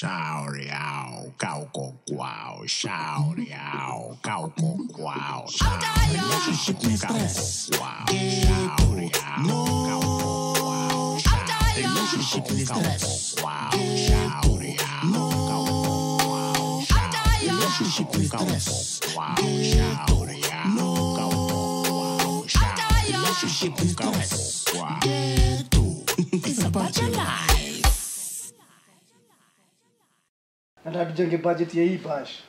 Shauri yao kauko kwao, shauri yao kauko kwao, Relationship ni stress. kwao, shauri yao kauko kwao, Relationship ni stress. kwao, shauri yao kauko kwao, Relationship ni stress. kwao, shauri yao kauko kwao, Relationship ni stress. kwao. Ghetto. It's about your life. Nataka tujenge budget ya hii bash.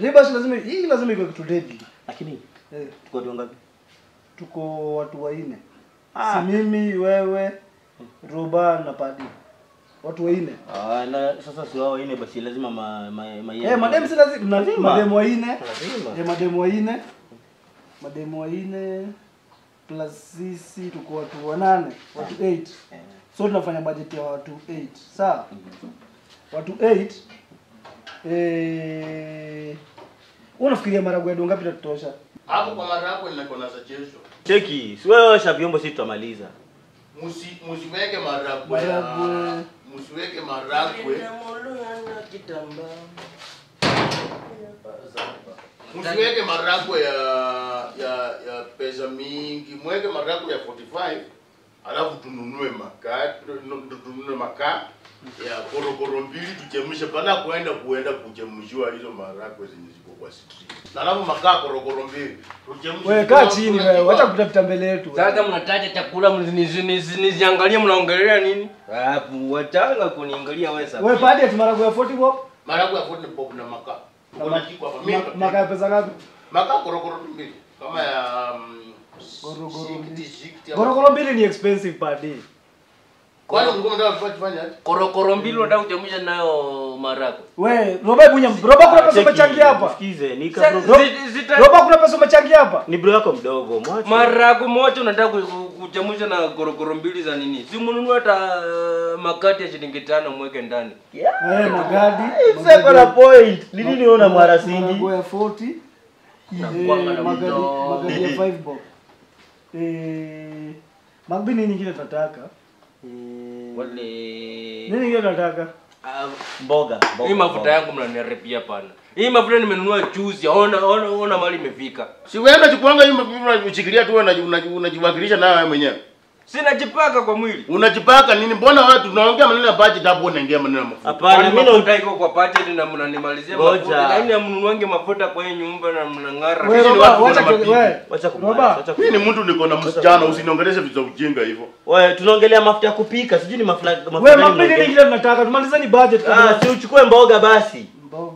Hii bash lazima hii lazima iko kitu deadly lakini eh, tuko watu wangapi? Tuko watu wanne. Ah. si mimi wewe roba na padi watu wanne. Ah, na sasa si wao ine basi lazima ma, ma, ma eh madem si lazima Lazima. madem wanne. Lazima. eh madem wanne. Madem wanne plus sisi tuko watu wanane watu 8 Eh. so tunafanya budget ya watu 8 sawa? Watu 8 eh unafikiria marago ya dongo ngapi tatosha hapo kwa mara ile kona za suggestion cheki si wewe osha vyombo sisi tutamaliza Musi, musiweke maragwe ya- Maragwe. musiweke maragwe musiweke maragwe ya ya ya pesa mingi. Mweke maragwe ya 45 alafu tununue makaa tu- tununue makaa ya korokoro mbili tuchemshe pana kuenda kuenda kuchemshiwa hizo maharagwe zenye ziko kwa street. Na alafu makaa korokoro mbili tuchemshe wewe kaa chini wewe acha kutafuta mbele yetu Sasa mnataja chakula mniziangalie, mnaongelea nini? Alafu watanga kuniangalia wewe sasa. wewe baada ya marago ya 40 bob? Maharagwe ya 40 bob na makaa. Na kuna kiko hapa ma- mimi maka pesa ngapi? Makaa korokoro mbili kama ya um, Gorogoro. Mbili. ni expensive padi? Korokoro mbili unataka kuchemsha nayo marako we roba bunya roba kuna pesa umechangia hapa? sikize ni Sasa kabro zi- zita- roba kuna pesa umechangia hapa? Ni bro yako mdogo mwache. Marako moja unataka ku- ku- kuchemsha na korokoro mbili za nini? Si mnunue hata uh, makati ya shilingi tano mweke ndani. eh magadi sasa na point. Nini niona mara singi marago 40 Nakuanga na magadi magadi ya 5 bob eh magbi nini kile tunataka Wale nini kile tunataka Ah, mboga mboga, hii mafuta yangu mnaniharibia pana. Hii mafuta nimenunua juzi. Ona ona ona mali imefika. si wewe unachukuanga hii mafuta unachikilia tu unaji- unaji- unajiwakilisha nayo wewe mwenyewe Sina jipaka kwa mwili. unajipaka nini mbona wewe tunaongea maneno ya budget hapo unaingia maneno ya mafuta hapana mimi mafuta na iko kwa budget na mnanimalizia mafuta. Lakini amnunuange mafuta kwa hiyo nyumba na mnang'ara. Wewe ni watu wacha wewe. wacha kumwacha. mimi ni mtu niko na msichana usiniongeleshe vitu vya ujinga hivyo wewe tunaongelea mafuta ya kupika sijui ni mafuta mafuta Wewe nini mnaongea. nyingine tunataka tumalizeni budget ah kabla si uchukue mboga basi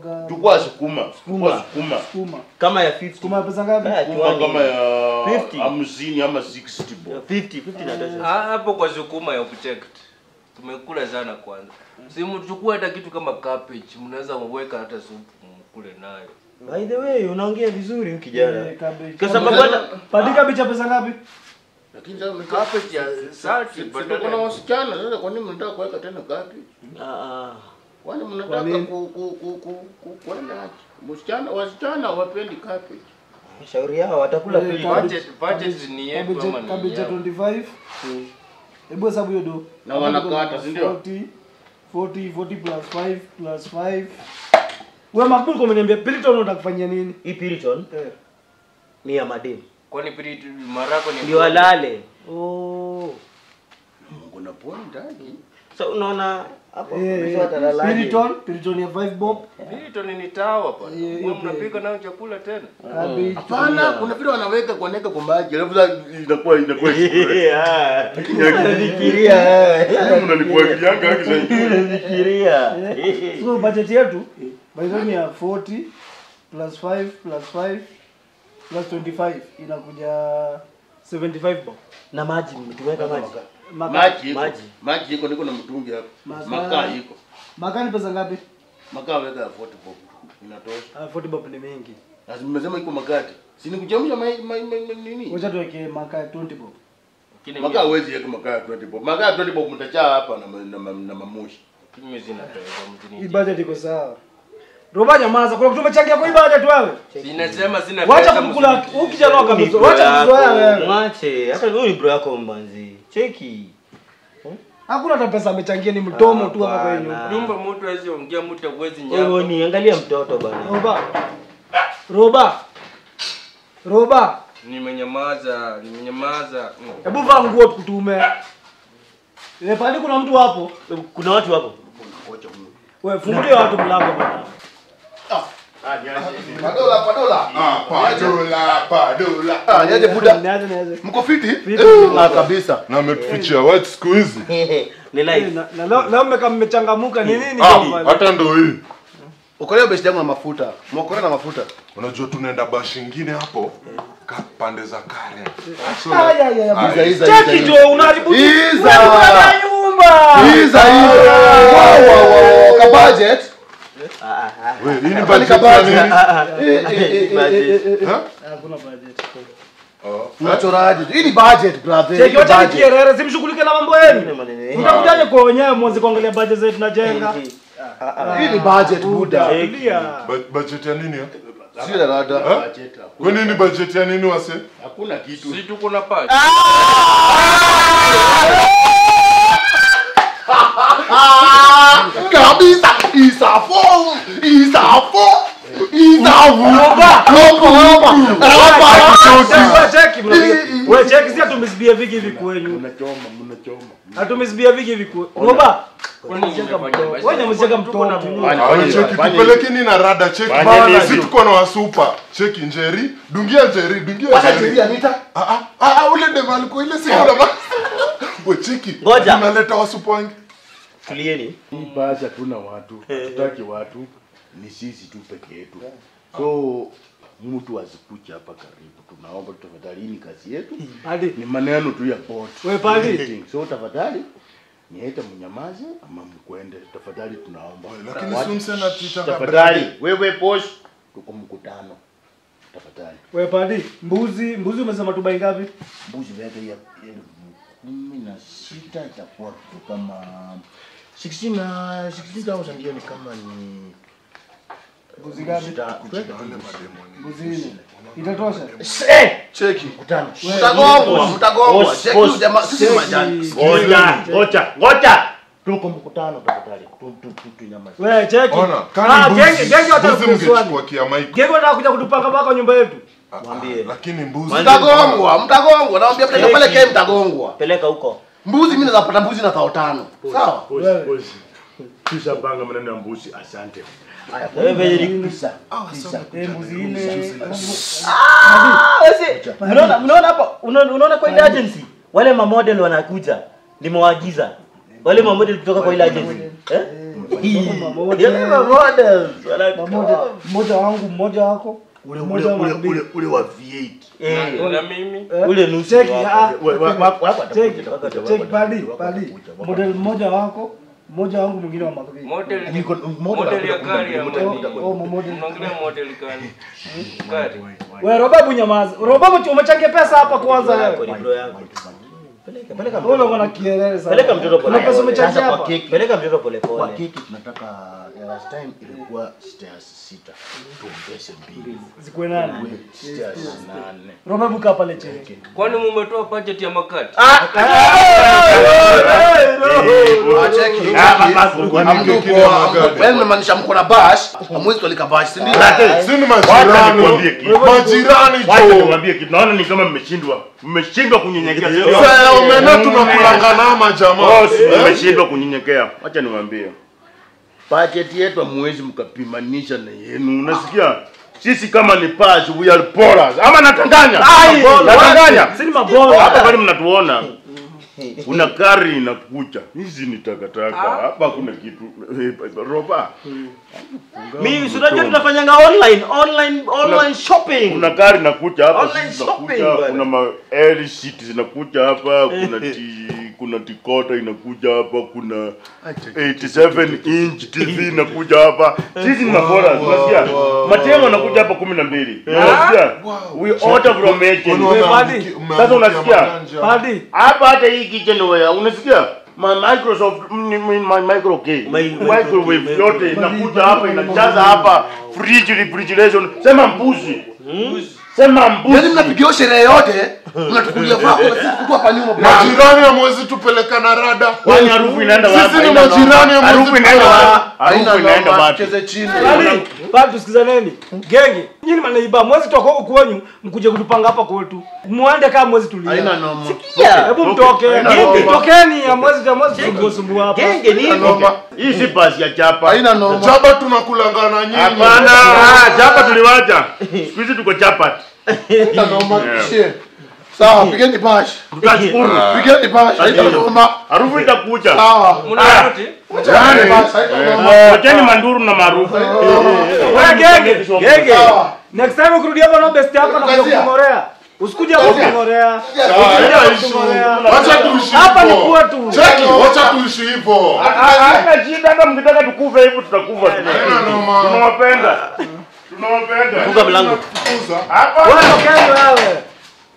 mboga chukua sukuma. Chukua sukuma. sukuma. Kama ya 50 sukuma ya pesa ngapi? Ah, sukuma kama ya 50. hamsini ama 60 bo. 50 50 na tosha Ah, hapo kwa sukuma ya object tumekula sana kwanza. Si mchukue hata kitu kama cabbage mnaweza kuweka hata supu mkule nayo. By the way unaongea vizuri huyu kijana. Eh, kwa sababu hata padi cabbage pesa ngapi? Lakini sasa cabbage ya sati Si- Kuna wasichana sasa kwa nini mnataka kuweka tena cabbage? ah ah kwani Kwa mnataka ku ku ku ku ku kwenda msichana wasichana wapendi cabbage shauri yao watakula Eh, pili. budget budget ni yetu Cabbage- ama ni cabbage ya 25 hebu hesabu hiyo do. Na wanakata, si ndio? 40 40 40 plus 5 plus 5 wewe makbul kwa umeniambia piliton utakufanyia nini? Hii piriton eh. ni ya madem kwani Piriton marako ni ndio walale oh. Mungu na point aje so unaona hapo eh atalalaje? piliton piliton ya 5 bob. Piriton ni tawa mnapika nayo chakula tena. hapana kuna vile wanaweka kwaneka kwa maji alafu inakuwa inakuwa Ah, mnanikuagilianga haki sasa. so budget yetu by the way ya 40 plus 5 plus 5 plus 25 inakuja 75 bob. Na maji mtuweka maji Maka- maji iko. Maji. maji iko niko na mtungi hapo. Makaa. makaa ni makani pesa ngapi? Makaa weka ya 40 bob. Inatosha. Ah, 40 bob ni mengi lazima mmesema iko makati. Si ni kuchemsha mai mai mai nini? Wacha tuweke maka 20 bob. Makaa hawezi weka makaa ya 20 bob. Makaa ya 20 bob mtachaa hapa na na, na, na mamushi. Mimi sina pesa mtini. budget iko sawa roba nyamaza kuna changia kwa ibada tu wewe Sinasema sina wacha pesa, kukula kumkula huyu kijana wako Ni wacha kuzoea wewe mwache hata huyu ni bro yako mbanzi cheki Hakuna hata pesa amechangia ni mtomo tu hapa kwenye nyumba. Nyumba mtu hawezi ongea mtu hawezi nyama. Wewe ni angalia mtoto bana. Roba. Roba. Roba. Nimenyamaza, nimenyamaza. Hebu vaa nguo tukutume. Ile pale kuna mtu hapo. Kuna watu hapo. Wewe fungulia watu mlango bwana. Padola, padola. Ah, padola, padola. Ah, niaje buda? Niaje niaje. Mko fiti? Fiti. Ah, kabisa. Na ametufichia white siku hizi. Ni Eh, live. Na na leo leo mmeka mmechangamuka ni nini Ah, hata ndo hii. Ukolea beshi yangu na mafuta. Mwokole na mafuta. Unajua tunaenda bashi ingine hapo pande za Karen. So, Aya aya Ah, aya. Iza, Cheki iza, jo unaharibu. Iza. Unaharibu nyumba. Hiza hizo. Wow, wow, wow. Ka budget. Budget nini? Ha? Hakuna budget. Oh. Unachoraje? Hii ni budget, brother. Cheki wacha nikierere simshughulike na mambo yenu. Mtakujaje kwa wenyewe mwanze kuangalia budget zetu tunajenga. Hii ni budget, buda. Budget ya nini? Sio rada. Kwa nini budget ya nini wase? Hakuna kitu. Si tuko na patch. Kabisa. Isafo. Isafo. Isafo. Hapo hapa. Hapa. Wewe cheki mnapiga. Wewe cheki si atumisibia viki hivi kwenyu. Atumisibia vigi hivi tupeleke nini na rada cheki bana na wasupa cheki njeri dungia njeri dungiaule Wacha njeri sheria nita. ule dema alikuwa ile siku na we cheki Ngoja. tunaleta wasupa wengi Tulieni. Hii basi hatuna watu, hatutaki watu, ni sisi tu peke yetu. So mtu asikuche hapa karibu, tunaomba tafadhali, hii ni kazi yetu, Hadi. ni maneno tu ya board. Wewe pali. Meeting. So tafadhali niaite mnyamaze ama mkwende, tafadhali tunaomba. lakini si msema titaka Tafadhali wewe boss, tuko mkutano, tafadhali. Wewe pali. Mbuzi, mbuzi umesema tubai ngapi? Mbuzi yake ya elfu kumi na sita itakuwa kitu kama 16 na 16,000 hiyo ni kama ni Mbuzi ngapi? Mbuzi nne. Itatosha. Cheki. mkutano. Mtagongwa, mtagongwa. Cheki jamaa, sisi majani. Ngoja, ngoja, ngoja. Tuko mkutano nyama. Wewe cheki. ona Ah, kani mbuzi genge mic Genge wanataka kuja kutupanga mpaka nyumba yetu. Mwambie. lakini mbuzi Mtagongwa, mtagongwa. Naomba mtaka pale kile mtagongwa. Peleka huko. Mbuzi mimi nazapata mbuzi na thao tano. Sawa? Kisha panga maneno ya mbuzi, asante. Haya, Wewe. Eh, mbuzi Unaona unaona hapa unaona unaona kwa ile agency wale ma model wanakuja nimewaagiza. Wale ma model kutoka kwa ile agency. Eh? Ma mmoja wangu, mmoja wako. Ule ule ule wangu. ule ule wa V8. eh Na mimi Eh, ule nusu Cheki, ah. Atakuja, Cheki, cheki pali, pali. Model mmoja wako, mmoja wangu mwingine wa Makvi. model Niko- model ya gari ya model Oh, model. Unaongelea model gani? Gari. Wewe Robabu nyamaza. Robabu umechangia pesa hapa kwanza wewe. Peleka peleka Wewe mtoto. unaona kielele. Peleka mtoto pole. Pole. kwa hapa. keki. Peleka mtoto pole Kwa pole. tunataka last time ilikuwa stairs sita. Tuongeze mbili. Zikuwe nane. Stairs nane. Roma buka pale cheke. Kwani mumetoa budget ya makati? Ah. Kwani? Wewe unamaanisha mko na bash, hamwezi kualika bash, si ndio? si ni majirani nikwambie kitu. majirani Wacha jo kitu. Naona ni kama mmeshindwa. Mmeshindwa kunyenyekea. Umena tunakulanga na jamaa. Umeshindwa mmeshindwa kunyenyekea. Acha niwaambie. Budget yetu hamwezi mkapimanisha na yenu. Unasikia? Sisi kama ni pass, we are poras. Ama natanganya. Natanganya. Sisi ni mabora. Hapa bali mnatuona. Kuna gari inakuja. Hizi ni takataka. Hapa kuna kitu. Eh, Roba. Mimi si unajua tunafanyanga online online online shopping. Kuna gari inakuja hapa, Online shopping, kuna ma air sheet zinakuja hapa, kuna t kuna tikota inakuja hapa, kuna 87 inch TV inakuja hapa. Sisi ni mabora, unasikia? Matemo anakuja hapa 12. Unasikia? We order from agent. Sasa unasikia? Padi. Hapa hata hii kitchen wewe unasikia? My Microsoft mm, my micro key My- Microwave yote inakuja hapa inajaza hapa fridge refrigeration. Sema mbuzi. Sema Yaani yani mnapigia sherehe yote unatukulia vako na sisi tuko hapa nyuma bwana. Majirani hamwezi tupeleka na rada. Kwani harufu inaenda wapi? Sisi ni majirani hamwezi Harufu inaenda wapi? Harufu inaenda wapi? cheze chini. Bado tusikizaneni. Genge, nyinyi manaiba, mwezi toka huko kwenyu, mkuje kutupanga hapa kwetu. Muende kama mwezi tulia. Haina noma. Hebu mtoke. Genge, tokeni ya mwezi ya mwezi sumbua sumbua hapa. Genge ni Haina. Hii si basi ya chapa. Haina noma. Na nyinyi. Hapana, ah, chapa tuliwacha. Siku hizi tuko chapat. Haina noma. Shie. Sawa, pigeni. Tutashukuru. Pigeni bash. Haina noma. Harufu itakuja. Sawa. Mnarudi? Pigeni bash. Wacheni manduru na maarufu. Wewe gege. Gege. Next time ukirudi hapa na best yako na Kazia. Usikuje hapa kungorea. Sawa, haina Wacha tuishi Hapa ni kwa tu. Cheki, wacha tuishi hivyo. Hata shida, hata mkitaka tukufe hivyo tutakufa tu. Tunawapenda. Tunawapenda. Funga mlango. Hapa. Wewe wewe.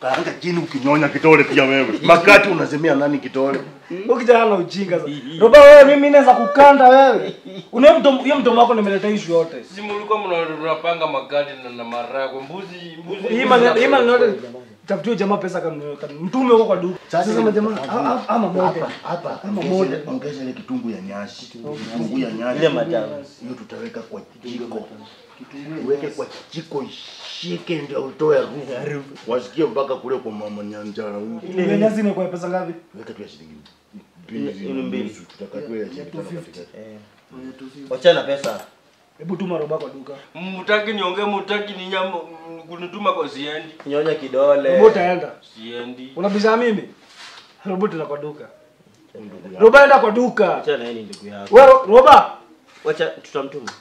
Kaanga chini ukinyonya kitole pia wewe. Makati unazemea nani kitole? Wewe kijana na ujinga sasa. Roba wewe mimi naweza kukanda wewe. Una mdomo hiyo mdomo wako nimeleta issue yote. Si mlikuwa mna- mnapanga magadi na, na maragwe mbuzi mbuzi. Hii maneno hii maneno yote Tafutie jamaa pesa kama. Mtume huko kwa duka. Sasa kama jamaa a- a- ama moja. Hapa Ama moja. ongeza ile kitungu ya nyasi. Kitungu ya nyasi. Ile majani. Hiyo tutaweka kwa jiko. Kitungu Uweke kwa jiko ishike ndio utoe harufu. Wasikie mpaka kule kwa mama nyanjara huko. Ile nyasi ni kwa pesa ngapi? Weka tu ya shilingi mbili mbili. nusu. Ya shilingi tano katikati. Wachana pesa. Hebu tuma roba kwa duka. Mtaki niongee, mtaki ni nyama kunituma kwa siendi. Nyonya kidole. Mbona utaenda. Siendi. Unabisha mimi? Roba tuna kwa duka. Roba enda kwa duka. Wachana yeye ndugu yako. Wewe roba. Wacha tutamtuma.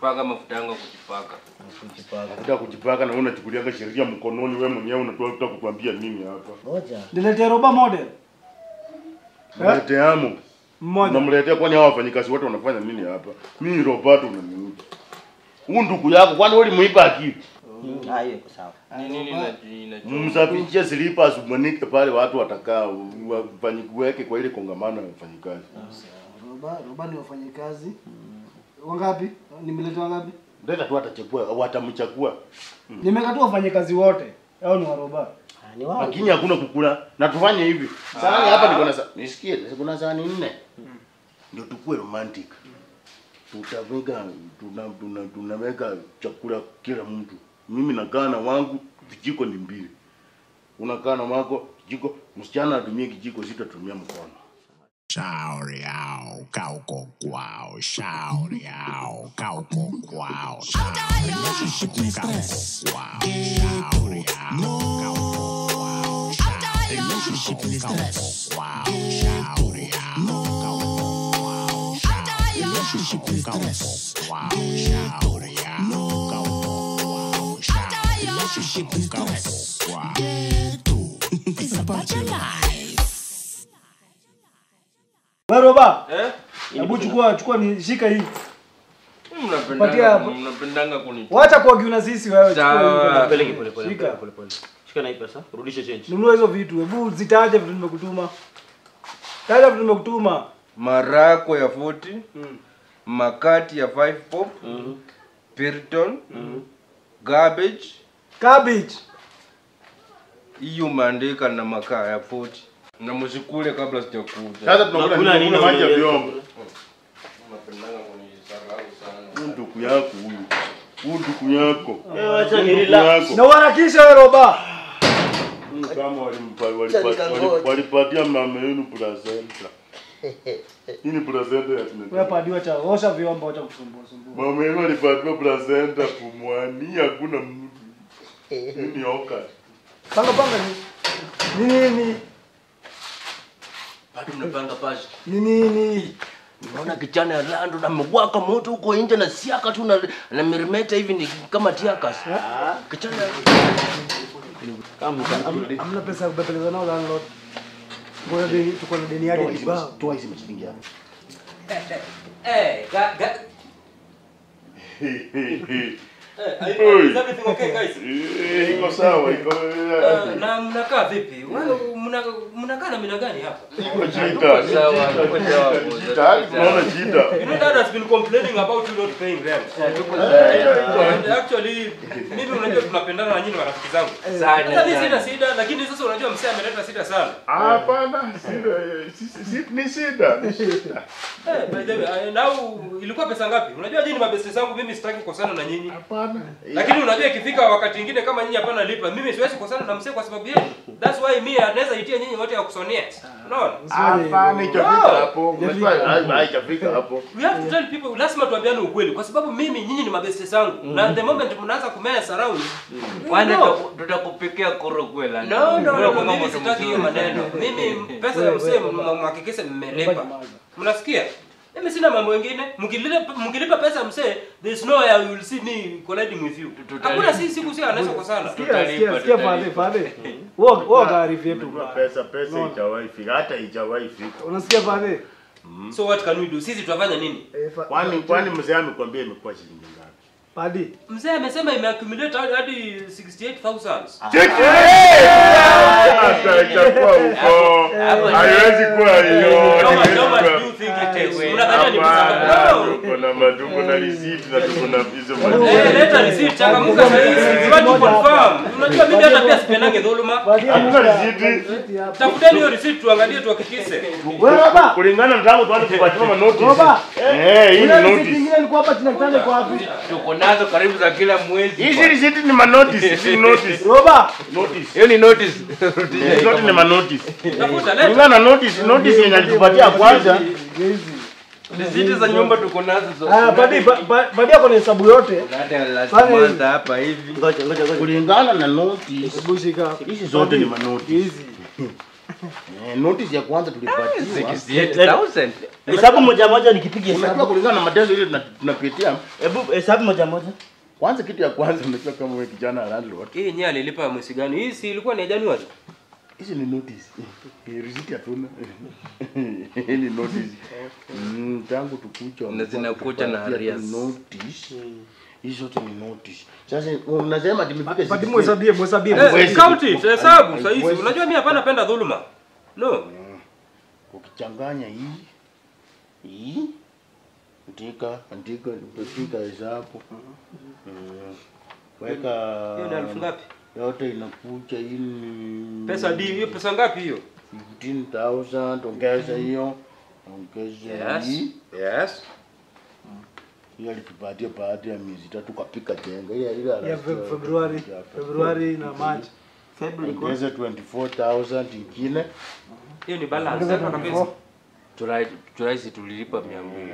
Paka mafuta yangu kujipaka kujipaka. Unataka kujipaka na wewe unachukulianga sheria mkononi wewe mwenyewe unatoa unataka kutuambia nini hapa? Ngoja. Niletee roba model. Mleteamo. Mmoja. namletea. kwani hawa wafanyikazi wote wanafanya nini hapa? Mimi Roberto mimi. Huu ndugu yako kwani wewe ulimuipa akili? Ah, Msafishie slippers mwanike pale watu watakaa wafanyikuweke kwa ile kongamano ya wafanyikazi. Roba, roba ni wafanyikazi. Wangapi? Nimeleta wangapi? Mleta tu atachagua watamchagua. Nimekatua wafanyikazi wote. Hao ni waroba. Ah, ni wao. Lakini hakuna kukula. Na tufanye hivi. Sahani hapa niko na sahani. nisikie kuna sahani nne. Ndio tukue romantic. Tutaweka tuna, tuna, tunaweka chakula kila mtu. Mimi nakaa na wangu vijiko ni mbili. Unakaa na wako kijiko, msichana atumie kijiko, sitatumia mkono. Shauri yao, kauko kwao. Shauri yao, kauko kwao. Relationship ni stress. Shauri yao, kauko kwao. Relationship ni stress. Shauri yao, kauko kwao. Relationship ni stress. Shauri yao, kauko kwao. Relationship ni stress. Ghetto. It's about your life. Wewe roba. Eh? Hebu chukua chukua ni shika hii. Mnapendanga mnapendanga kunipa. Wacha kwa na sisi wewe. Sawa. Peleke pole pole Shika. pole pole. Shika na hii pesa. Rudisha change. Nunua hizo vitu. Hebu zitaje vitu nimekutuma. Taja vitu nimekutuma. Marako ya 40, Mm. makati ya 5 pop, Mhm. Piriton, garbage, Cabbage. hiyo umeandika na makaa ya 40. Na msikule kabla sijakuja. Sasa tunakula nini? Maji ya vyombo. Ndugu yako huyu. Huyu ndugu yako. Eh, acha ni relax. Na uharakisha wewe roba. Ni kama walipatia mama yenu placenta. Nini ni placenta ya Wewe padiwa cha osha vyombo acha kusumbua sumbua. Mama yenu alipatiwa placenta kumwani hakuna mtu. Nini ni oka. Panga panga ni. Ni nini? Mnapanga pasha Ni nini? Naona kijana ya lando na mwaka moto huko nje na siaka tu na, na meremeta hivi ni kama tiakas. Kijana Kama amna pesa ya nao landlord. Ngoja deni tuko na deni yake kibao. Toa hizo mashilingi hapo. Eh, ga, ga. Guys? Eh, iko sawa, iko Uh, na mnakaa vipi? Mnakaa na mina gani hapa? iko shida. sawa, tuko sawa, Shida, hadi tunaona shida. You know dad has been complaining about you not paying rent. Actually mimi unajua tunapendana na nyinyi marafiki zangu. Sana, Sasa mimi sina shida lakini sasa unajua msee ameleta shida sana. Hapana, shida, eh, ni shida, ni shida. Eh, by the way, now ilikuwa pesa ngapi? Unajua nyinyi mabeste zangu, mimi sitaki kukosana na nyinyi. Hapana. Lakini unajua ikifika wakati mwingine kama nyinyi hapana lipa, mimi siwezi kukosana na msee kwa sababu yenu. That's why mimi anaweza itia nyinyi wote ya kusonia. Unaona? Hapana, itafika No. hapo. Unajua, hai- haitafika hapo. We have to tell people, lazima tuambiane ukweli kwa sababu mimi nyinyi ni mabeste zangu. Na the moment mnaanza kumea sarau, Kwani no. tutaku- tutakupikia koro kwela? No, no, no, mimi sitaki hiyo maneno. Mimi pesa ya msee mhakikishe mmelipa. Mnasikia? Mimi sina mambo mengine. Mkilipa mkilipa pesa ya there there's no way you will see me colliding with you. Hakuna si siku si anaweza kukosana. Tutalipa, sikia, pale pale. Wao wao taarifa yetu. Pesa pesa itawahi fika, hata ijawahi fika. Unasikia pale? So what can we do? Sisi tutafanya nini? Eh, Kwani kwani mzee amekwambia imekuwa shilingi ngapi? Padi. Mzee amesema imeaccumulate hadi- hadi 68000. Cheki. Hata itakuwa huko. Haiwezi kuwa hiyo. How much, haiwezi how much kuwa- do you think it is? Unadhania ni pesa Hapana, ngapi? tuko na ma- na receipt na tuko na hizo Eh, leta receipt changamuka sasa hivi. You want to confirm. Unajua mimi hata pia sipendange dhuluma. Hakuna receipt. Takuteni Tafuteni hiyo receipt tuangalie tuhakikishe. Wewe baba. kulingana na tangu tuanze kupatiwa notice. Baba. Eh, hii Kuna ni receipt notice. nyingine ilikuwa hapa tunakutana kwa wapi? Tuko nazo karibu za kila mwezi. Hizi receipt ni ma notice, si notice. Roba. Notice. Hiyo ni notice. Hizi zote ni ma notice. Tafuta leta. Kulingana na notice, notice yenye alitupatia kwanza. Risiti za nyumba tuko nazo zote. Ah, badi badi hapo ni hesabu yote. Hata last month hapa hivi. Ngoja ngoja ngoja. Kulingana na notice. Hebu shika. Hizi zote ni ma notice. Hizi. Eh, notice ya kwanza tulipatiwa. 68,000. Hesabu moja moja nikipiga hesabu. kulingana na mateso ile tunapitia. Hebu hesabu moja moja. Kwanza kitu ya kwanza unajua kama wewe kijana landlord. Hii yenyewe alilipa mwezi gani? Hii si ilikuwa ni Januari? Hizi ni notice. Eh, Receipt hatuna. Hii ni notice. Mm, tangu tukucha. Na zinakuja na arrears. Notice. Hizi zote ni notice. Sasa unasema timefika Padi 16. muhesabie, muhesabie. Eh, count it, hesabu sasa hizi. Unajua mimi hapana penda dhuluma. No. Ukichanganya hii hii andika andika andika hesabu. Mm. Weka Hiyo ni elfu ngapi? yote inakuja hii Pesa di hiyo pesa ngapi hiyo? 15,000 ongeza hiyo ongeza Yes. Yes. Hiyo alitupatia baada ya miezi tatu kapika jenga ile ile Ya Februari, Februari na March. kwa 24,000 ingine Hiyo ni balance sasa kabisa. Tulai tulai tulilipa 200.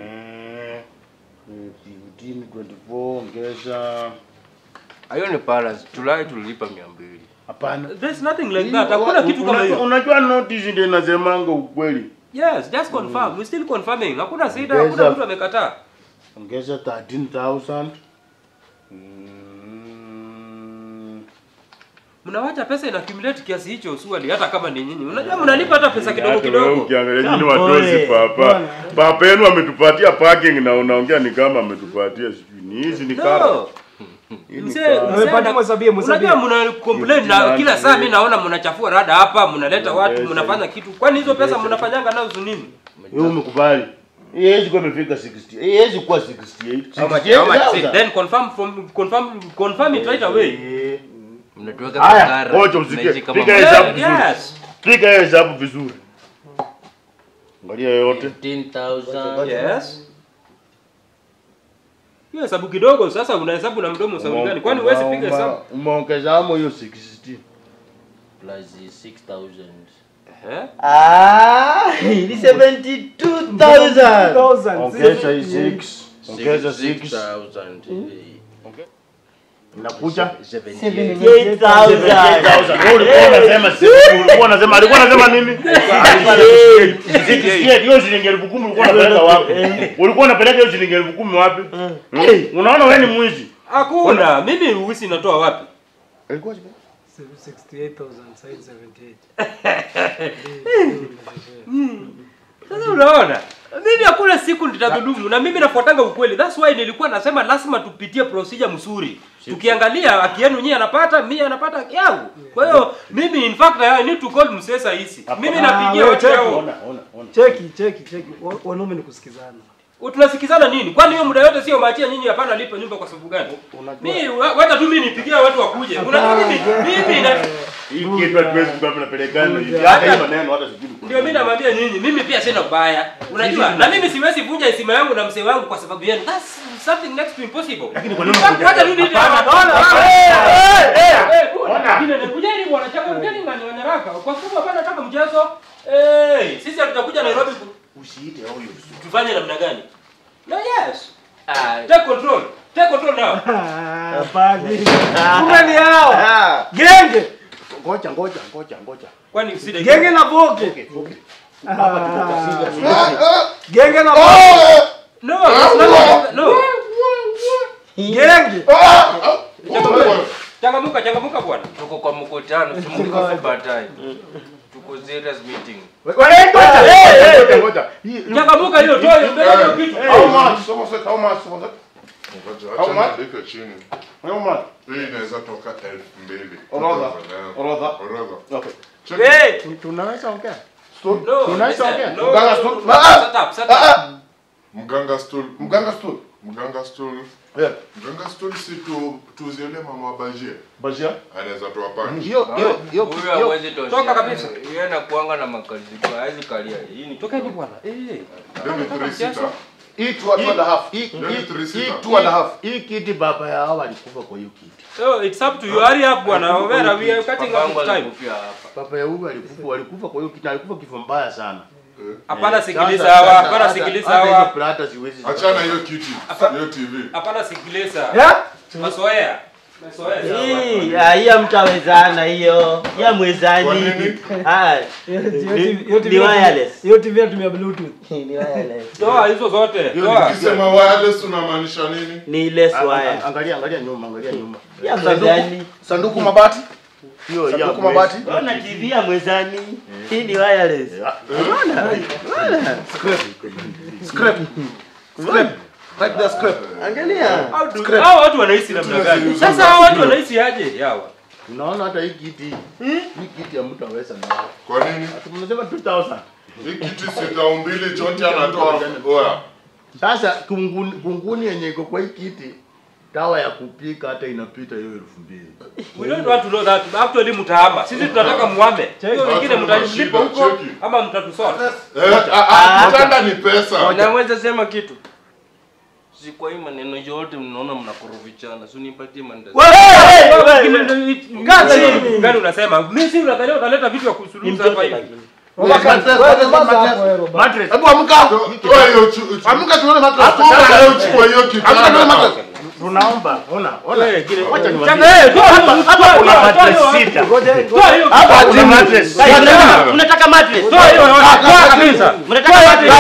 Eh, 15 24 ongeza Hiyo ni balance. Tulai tulilipa 200. hapana There's nothing like that. Hakuna kitu kama hiyo. unajua notice ndio inasemanga ukweli Yes, just confirm. We still confirming. Hakuna shida, hakuna mtu amekataa. Ongeza 13,000 Mm, Mnawacha pesa ina accumulate kiasi hicho usuali hata kama ni nyinyi. Unajua mnalipa hata pesa kidogo kidogo. ukiangalia nyinyi watozi papa papa yenu ametupatia parking na unaongea ni kama ametupatia sijui ni hizi ni kama. No. Unajua mna complain na kila saa mimi naona mnachafua rada hapa, mnaleta watu, mnafanya kitu. Kwani hizo pesa mnafanyanga nazo nini? Wewe umekubali haiwezi kuwa imefika 60 hii haiwezi kuwa 68 How much? How much? Then confirm from confirm confirm it right away. Eh, Mnatuweka Haya, makara. ngoja usikie. Piga hesabu vizuri. Yes. piga hiyo hesabu vizuri angalia yote 15,000. Yes. Hiyo hesabu kidogo sasa unahesabu na mdomo sababu gani? Kwani huwezi piga hesabu? umeongeza hapo hiyo 60 Plus 6,000. Eh? Ah, ni 72,000. 1000. ongeza hii 6 ongeza 6,000. inakuja 78,000. Ulikuwa unasema ulikuwa unasema alikuwa anasema nini hiyo shilingi elfu kumi ulikuwa unapeleka wapi ulikuwa unapeleka hiyo shilingi elfu kumi wapi Hmm? unaona wewe ni mwizi Hakuna. Mimi uwisi natoa wapi? ilikuwa 68,000, side 78. Sasa unaona? mimi hakuna siku nitadhulumu na mimi nafuatanga ukweli. That's why nilikuwa nasema lazima tupitie procedure mzuri. Tukiangalia akienu yenu nyinyi anapata mimi anapata haki yangu. Kwa hiyo mimi in fact I need to call msesa hisi mimi Ah, napigia wewe ona. cheki cheki cheki. Wanaume ni kusikizana tunasikizana nini kwani hiyo muda yote sio maachia nyinyi hapana lipo nyumba kwa sababu gani mimi wa- wacha tu mimi nipigie watu wakuje unajua mimi mimi na Hii kitu hatuwezi tunapelekana hivi. Hata hiyo maneno hata sijui. ndio mimi namwambia nyinyi mimi pia sina ubaya unajua na mimi siwezi vunja heshima yangu na mzee wangu kwa sababu yenu that's something next to impossible lakini kwa nini tu nini Ona. bwana ngani wanaraka? kwa sababu hapana kama mchezo eh sisi hatutakuja Nairobi Usiite huyo. tufanye namna gani no yes take control take control now Hapana. Kumbe ni hao. Genge. Ngoja, ngoja, ngoja, ngoja. kwani usije. Genge na boke. Okay, okay. Hapa tuko serious. Genge na boke. no no, no Genge. changamuka changamuka bwana tuko kwa mkutano simulika baadaye tuko serious meeting Wewe ngoja. Ngoja, ngoja. Hii- changamuka hiyo toa hiyo mbele hiyo kitu How much? How much? How much? How much? Ngoja, How acha much? niandike chini. How much? Hii inaweza toka elfu mbili. Orodha. Eh, Orodha. Orodha. Okay. Cheki. hey Tunaweza ongea. no Tunaweza listen, ongea? no, Mganga no, stool. no, Ah, shut up shut Ah, up ah. Mganga stool. Mganga stool. Mganga stool. Yeah. Mganga stool si tu tuziele mama bajie. Bajia. Anaweza toa paki. Hiyo hiyo hiyo huyu hawezi toshea. Toka kabisa. yeye anakuanga na makazi kwa hawezi kalia hii ni toka hivi bwana eh Deni sita. Hii two and a half. Hii two and a half. Hii kiti baba ya hawa alikufa kwa hiyo kiti. so it's up to you hurry up bwana Wera we are cutting off time Baba ya huyu alikufa, alikufa kwa hiyo kiti, alikufa kifo mbaya sana. Hapana sikiliza hawa hapana sikiliza hawa plata siwezi. Achana hiyo kiti. Hiyo TV. hapana sikiliza mazoea Hii, ah, hiyo mtawezana hiyo ya mwezani? Ah, Hiyo ni- TV hiyo TV ni wireless. Hiyo TV inatumia bluetooth. ni wireless. toa hizo zote toa Ukisema wireless unamaanisha nini? ni less wire Angalia, angalia nyuma, angalia nyuma. ya mwezani Sanduku mabati. Hiyo ya Sanduku mabati. ona tv ya mwezani hii ni wireless Scrap. Scrap. Scrap. Type the scrap. angalia How hao watu wanaishi namna gani sasa hao watu wanaishi aje yawa Unaona hata hii kiti. Hii kiti ya mtu aweza nayo. Kwa nini? Tunasema 2000. Hii kiti sita mbili chote anatoa. Oya. Sasa kunguni, kunguni yenye iko kwa hii kiti dawa ya kupika hata inapita hiyo elfu mbili. we don't want to know that actually mtahama sisi tunataka muame. hiyo wengine mtalipa huko ama mtatusota. Eh, ah, ah, ni pesa. naweza sema kitu. Si kwa hii maneno yote mnaona mnakorovichana. si unipatie mandazi? Gani unasema? Mimi si unakalia utaleta vitu vya kusuluhisha hapa hivi. Amka. Tuone mattress. Amka tuone mattress. Tunaomba, ona, ona. Kile- Wacha niwaambie. Hapa hapa kuna mattress sita. Hapa kuna mattress. Unataka- unataka mattress? Toa hiyo- toa kabisa. mnataka mattress?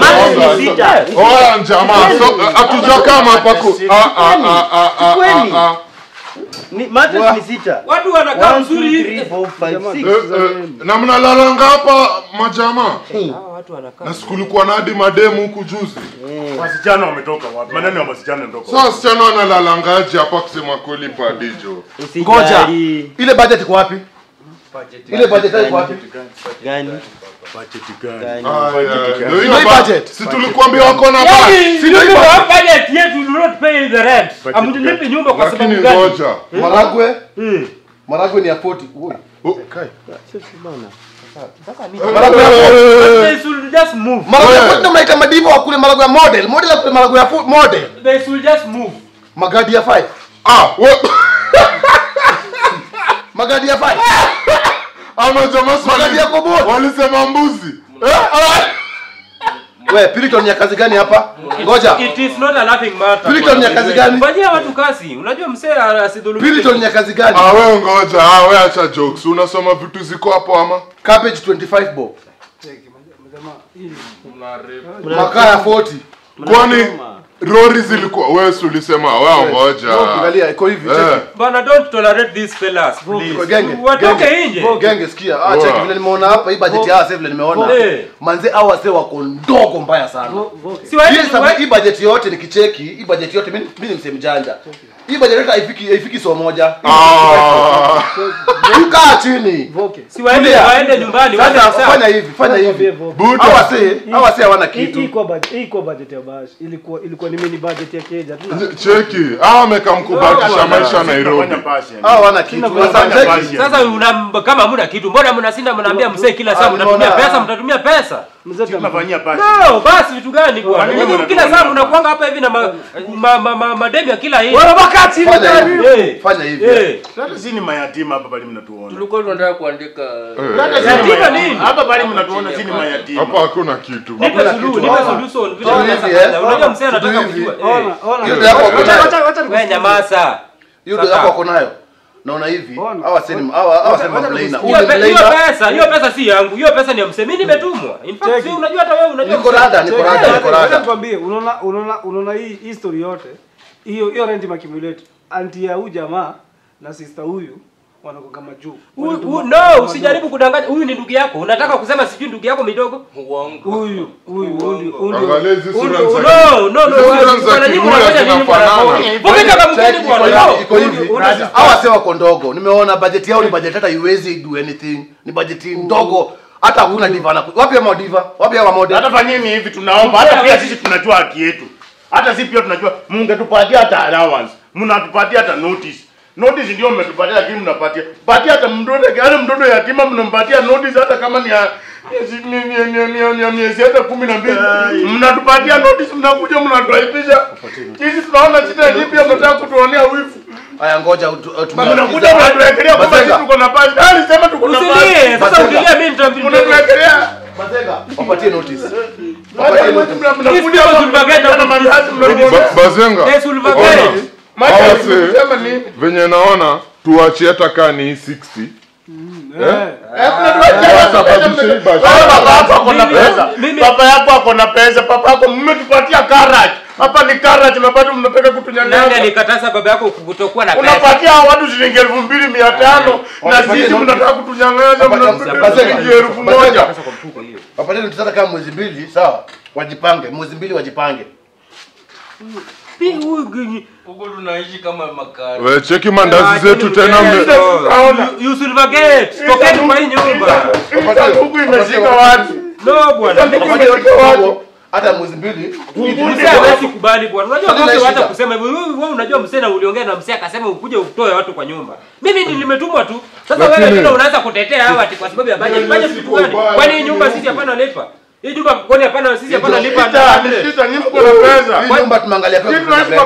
mattress ni sita. Oya jamaa, so hatujakama hapa ku. a a a a Kweli? ni mattress ni sita watu wanakaa mzuri three, four, five, six. Eh, eh, Na mnalalanga hapa majamaa. Hawa Na sikulikuwa na hadi mademu huku juzi. Wasichana wametoka wapi? Maneno ya wasichana yanatoka Sasa wasichana wanalalangaaje hapa kusema kweli padijo? Ngoja. Ile budget iko wapi? Ile budget iko wapi? gani Budget. Si tulikuambia wako na basi. mimi wa budget yetu do not pay the rent. Amjilipi nyumba kwa sababu gani? ngoja. Maragwe. Maragwe ni ya 40. Oi. Maragwe ya 40. They should just move. Maragwe ya Wewe. 40 mnaita madivo wakule maragwe ya model. Model akule maragwe ya model. They should just move. Magadi ya 5. Ah, Magadi ya 5. ama jamaa swali- Magadi yako bora. walisema mbuzi. Eh, ah. We, Piriton ya kazi gani hapa? Ngoja. It is not a laughing matter. Piriton ni ya kazi gani? Fanyia watu kazi. Unajua msee asidhulumiwe. Piriton ni ya kazi gani? Ah, wewe ngoja, ah, wewe acha jokes. Unasoma vitu ziko hapo ama? Cabbage 25 bob. Makaa ya 40. Kwani Rori zilikuwa wewe si ulisema wao ngoja. No, Angalia iko hivi Eh. cheki. Bana don't tolerate these fellas please. Genge. Watoke nje. Genge sikia. Ah, cheki vile nimeona hapa hii budget ya sasa vile nimeona. Eh. Manze hawa wase wako ndogo mbaya sana. Si waende Hii budget yote nikicheki, hii budget yote mimi mimi ni msemi janja. Hii yote haifiki haifiki so moja. Ah. Kaa chini. Voke. Si waende waende nyumbani waende Sasa sawa. fanya hivi, fanya hivi. Buta. Hawa si hawa si hawana kitu. hii kwa budget hii kwa budget ya bash ilikuwa ilikuwa ni mini budget ya keja tu Cheki. Ah, amekamkubatisha maisha Nairobi. Hawa hawana kitu. Sasa. Sasa una, kama hamna kitu, mbona mnasinda mnaambia mzee kila saa mnatumia pesa, mtatumia pesa? Mzee tunafanyia pasi No, basi vitu gani bwana? Kila saa mnakuanga hapa hivi na ma, ma, ma, ma, mademu ya kila wakati Fanya hivi. Eh, Fanya hivi. eh. hata ni mayatima hapa bali mnatuona tulikuwa tunataka kuandika Yatima nini? hapa bali mnatuona ni mayatima Hapa hakuna kitu. Nipe suluhu, nipe solution eh. Unajua mzee anataka kujua. ona Eh. ona Hiyo acha wacha- wacha Wewe nyamaza. Yule Sasa. hapo wako nayo. Naona hivi. Hawa ni hawa hawa Wacha- mablaina. Hiyo pesa, hiyo pesa si yangu. Hiyo pesa ni ya msemi Mimi nimetumwa. In fact, wewe si unajua hata wewe unajua. Niko rada, niko rada, niko rada. nikwambie, unaona unaona unaona hii history yote hiyo hiyo rent accumulate anti ya huyu jamaa na sister huyu wanakuwa kama juu No, usijaribu kudanganya. Huyu ni ndugu yako. Unataka kusema sijui ndugu yako midogo? uongo. huyu huyu huyu huyu Angalia hizi sura ndio- No, no, no. bwana, nyinyi mnafanya nini bwana? Vumika kama mkini iko bwana. iko hivi. Hawa sasa wako ndogo. Nimeona budget yao ni budget hata iwezi do anything. Ni budget ndogo. Hata hakuna diva na wapi ya modiva? Wapi ya model? hata fanyeni hivi tunaomba hata pia sisi tunajua haki yetu hata sisi pia tunajua mungetupatia hata allowance mnatupatia hata notice notice ndio mmetupatia lakini mnapatia. Patia hata mtoto hata mtoto yatima mnampatia notice hata kama ni ya ni- ni- ni- ni- ni- ni ya miezi hata kumi na mbili. Mnatupatia notice mnakuja mnatuaibisha. Sisi tunaona shida hii pia mnataka kutuonea wivu? Haya ngoja uh, mnakuja mnatuwekelea kwamba sisi tuko na pasi. Alisema tuko na pasi. Sasa Bazenga. ukilia mimi nitampigia. mnatuwekelea Bazenga, wapatie notice. hata Wapatie notice. mna- mnakuja These hapa people will mnatuwekelea na mandazi mnatuwekelea Ba- Bazenga. Nini? venye naona tuachie hata kaa ni 60 papa yako ako na Mimi- pesa. yako ako na pesa. Papa yako mmetupatia garage. Hapa ni garage na bado mnataka Nani alikataza baba yako kutokuwa na pesa? Unapatia hao watu shilingi elfu mbili mia tano na sisi mnataka Bazenga, shilingi elfu moja. Papa notice hata kama mwezi mbili, sawa? Wajipange, mwezi mbili wajipange. Huku tunaishi kama makari. We, cheki mandazi zetu tena me- You- you Silver Gate, tokeni kwa hii nyumba. Huku imeshika watu. No bwana. hata mwezi mbili. Mzee hawezi kubali bwana. Unajua Sasa mzee kusema hivyo. Wewe wewe unajua mzee na uliongea na mzee akasema ukuje utoe watu kwa nyumba. Mimi tu. Sasa wewe tena unaanza kutetea hawa ati kwa sababu ya budget. Budget kitu gani? Kwani nyumba sisi hapana lipa? Hii nyumba mkoni hapana sisi hapana lipa? Sita, ni mko na pesa. Hii nyumba tumeangalia kwa Sisi tunaishi kwa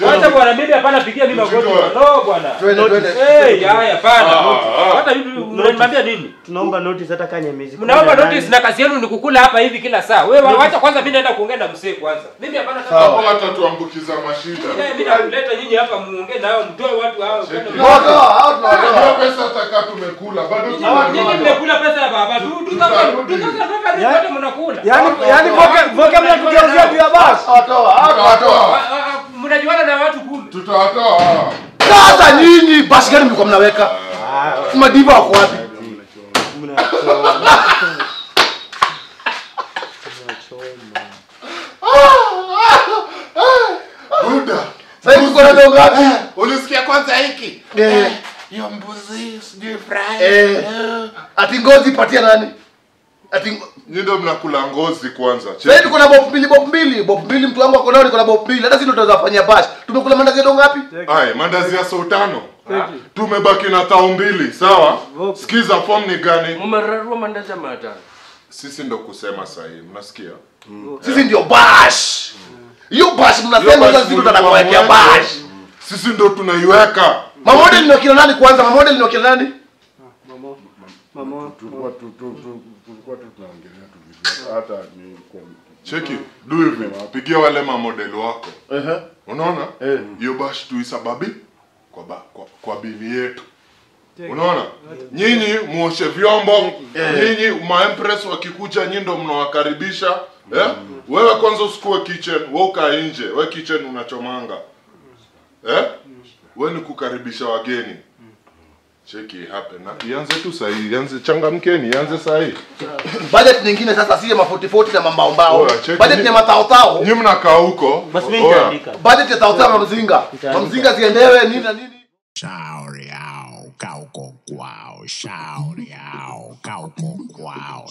Wacha bwana bibi hapana pigia mimi magoti. No bwana. Twende, twende. Eh, haya hapana. Hata bibi unaniambia nini? tunaomba notice hata kanya miezi Mnaomba notice na kazi yenu ni kukula hapa hivi kila saa. Wewe acha kwanza mimi naenda kuongea na msee kwanza. Mimi hapana Hapo hata tuambukiza mashida. Mimi nakuleta nyinyi hapa muongee nao mtoe watu hao. Moto, hao tunawatoa. Pesa taka tumekula bado Nyinyi tunakula. mmekula pesa ya baba. Tu tu kama tu sasa bado mnakula. Yaani yaani voke voke mnatugeuzia juu ya basi. Atoa, hao Mnajuana na watu kumbe. Tutawatoa. Sasa nyinyi basi gani mlikuwa mnaweka? Madiva wako wapi? Buda. Sasa ngapi? Ulisikia kwanza hiki? Eh, Hiyo mbuzi sijui fry. eh. Ati ngozi patia nani? Ati Nyinyi ndio mnakula ngozi kwanza. Sasa hivi kuna bob mbili bob mbili, bob mbili mtu wangu akonao niko na bob mbili. Hata sisi ndo tunaweza fanyia bash. Tumekula mandazi ndo ngapi? Hai, mandazi ya sultano. Tumebaki na tao mbili, sawa? Sikiza form ni gani? Mmerarua mandazi ya matano. Sisi ndo kusema sahihi, mnasikia? Sisi ndio bash. Hiyo bash mnasema sasa sisi tunakuwekea bash. Sisi ndo tunaiweka. Mamodel ni wakina nani kwanza? Mamodel ni wakina nani? Mama. tulikuwa tu tu tu tulikuwa tu tunaongelea tu vizuri, hata ni kwa Cheki, do hivi, pigia wale mamodeli wako. Ehe. Unaona? hiyo uh -huh. bash tuisababi kwa, ba, kwa, kwa bini yetu. Unaona? Nyinyi muoshe vyombo, nyinyi maempress wakikuja nyinyi ndo mnawakaribisha, eh? wewe kwanza usikue kitchen wewe uka nje we kitchen unachomanga eh? we ni kukaribisha wageni cheki happen na? Ianze tu sahii ianze changamkeni ianze sahi budget nyingine sasa si ya ma 40 40 na mambao mbao. budget ni- matao mataotao. Nyinyi mnakaa huko. Basi mimi nitaandika. budget ya tao na mzinga. Mzinga ziendewe nini na nini? Shauri yao kauko kwao, shauri yao kauko kwao,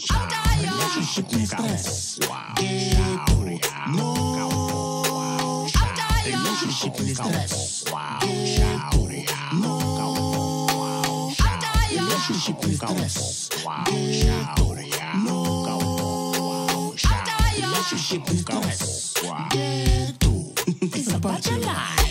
relationship ni stress. Kwao, shauri yao kauko kwao, relationship ni stress. Kwao, shauri yao relationship ni stress. Kwao, shauri yao kauko kwao, relationship ni stress. Kwao, it's a bachelor.